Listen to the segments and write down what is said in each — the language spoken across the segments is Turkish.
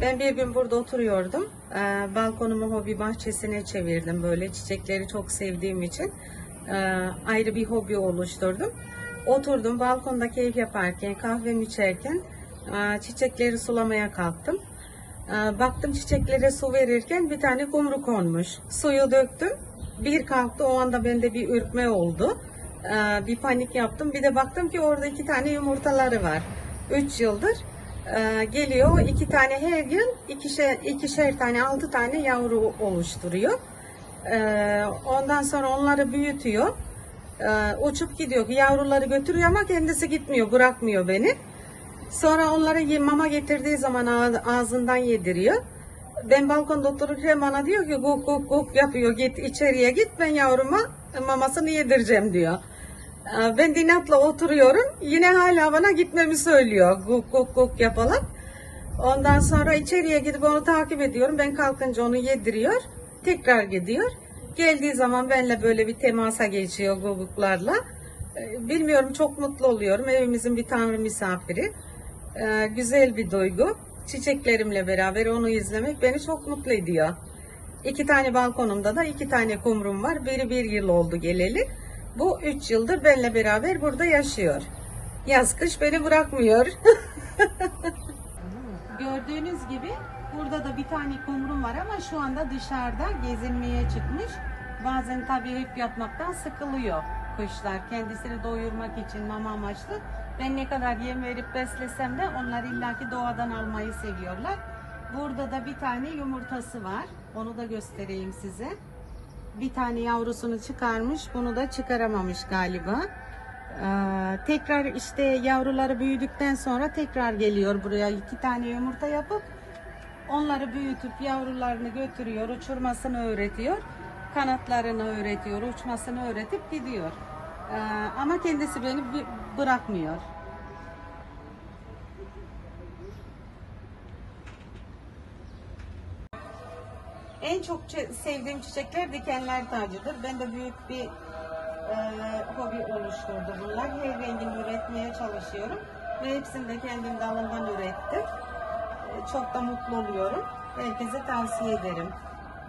Ben bir gün burada oturuyordum. Ee, balkonumu hobi bahçesine çevirdim böyle. Çiçekleri çok sevdiğim için e, ayrı bir hobi oluşturdum. Oturdum balkonda keyif yaparken, kahvemi içerken e, çiçekleri sulamaya kalktım. Baktım çiçeklere su verirken bir tane kumru konmuş. Suyu döktüm. Bir kalktı o anda bende bir ürkme oldu. Bir panik yaptım. Bir de baktım ki orada iki tane yumurtaları var. Üç yıldır e, geliyor iki tane her yıl ikişer, ikişer tane altı tane yavru oluşturuyor. E, ondan sonra onları büyütüyor. E, uçup gidiyor. Yavruları götürüyor ama kendisi gitmiyor, bırakmıyor beni. Sonra onlara mama getirdiği zaman ağ- ağzından yediriyor. Ben balkonda otururken bana diyor ki guk guk guk yapıyor git içeriye git ben yavruma mamasını yedireceğim diyor. Ee, Ben de inatla oturuyorum yine hala bana gitmemi söylüyor guk guk guk yapalım. Ondan sonra içeriye gidip onu takip ediyorum. Ben kalkınca onu yediriyor. Tekrar gidiyor. Geldiği zaman benimle böyle bir temasa geçiyor guguklarla. Ee, Bilmiyorum çok mutlu oluyorum. Evimizin bir tanrı misafiri. Ee, Güzel bir duygu. Çiçeklerimle beraber onu izlemek beni çok mutlu ediyor. İki tane balkonumda da iki tane kumrum var. Biri bir yıl oldu geleli. Bu üç yıldır benimle beraber burada yaşıyor. Yaz kış beni bırakmıyor. Gördüğünüz gibi burada da bir tane kumrum var ama şu anda dışarıda gezinmeye çıkmış. Bazen tabii hep yatmaktan sıkılıyor kuşlar. Kendisini doyurmak için mama amaçlı. Ben ne kadar yem verip beslesem de onlar illaki doğadan almayı seviyorlar. Burada da bir tane yumurtası var. Onu da göstereyim size. Bir tane yavrusunu çıkarmış. Bunu da çıkaramamış galiba. Ee, tekrar işte yavruları büyüdükten sonra tekrar geliyor buraya iki tane yumurta yapıp onları büyütüp yavrularını götürüyor, uçurmasını öğretiyor, kanatlarını öğretiyor, uçmasını öğretip gidiyor. Ee, ama kendisi beni bırakmıyor. En çok sevdiğim çiçekler dikenler tacıdır. Ben de büyük bir e, hobi oluşturdu bunlar. Her rengini üretmeye çalışıyorum. Ve hepsini de kendim dalından ürettim. E, çok da mutlu oluyorum. Herkese tavsiye ederim.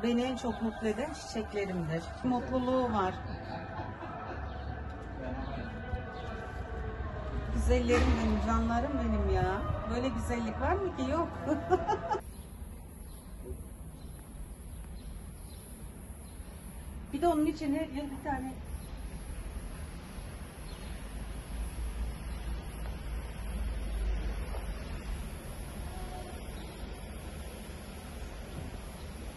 Beni en çok mutlu eden çiçeklerimdir. Mutluluğu var. Güzellerim benim, canlarım benim ya. Böyle güzellik var mı ki? Yok. Bir de onun için her yıl bir tane